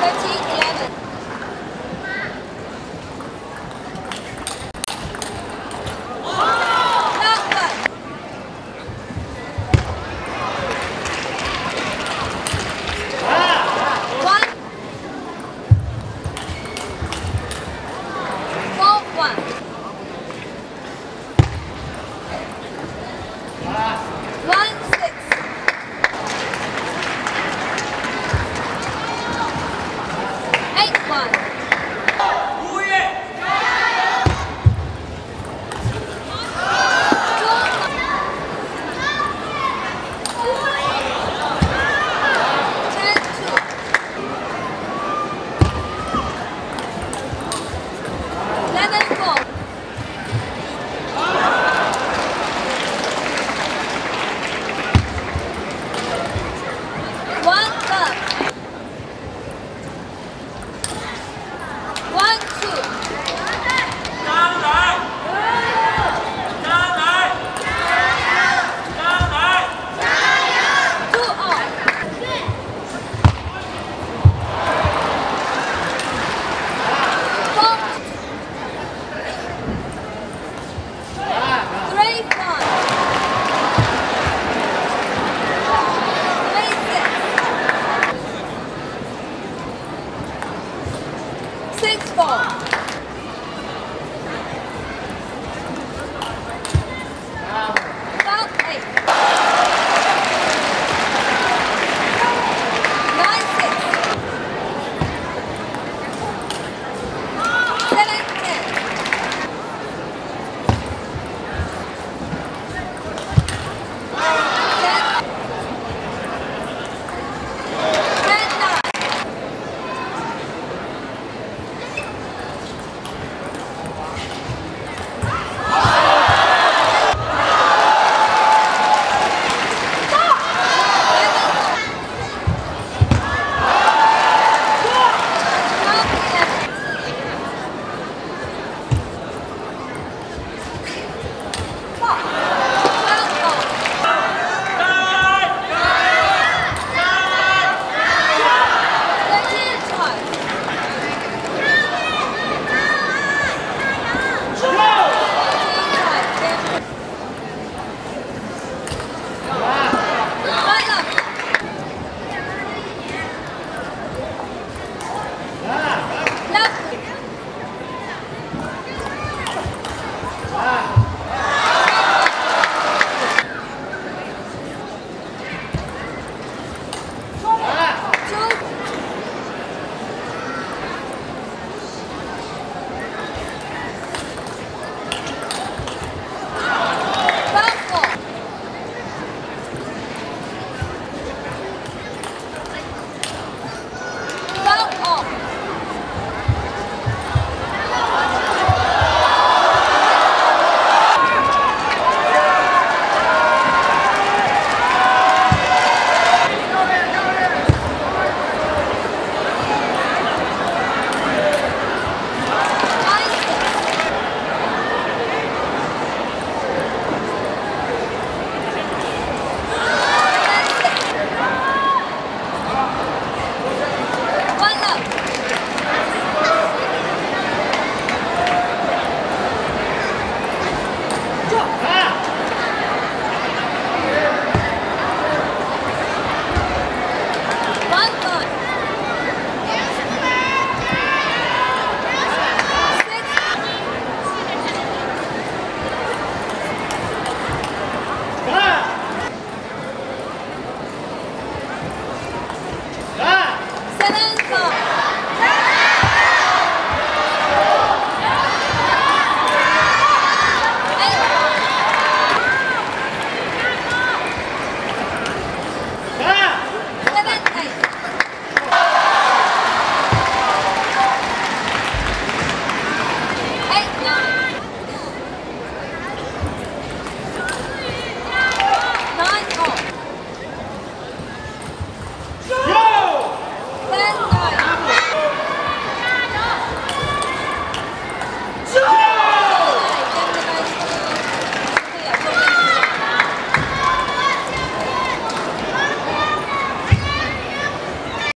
Liberty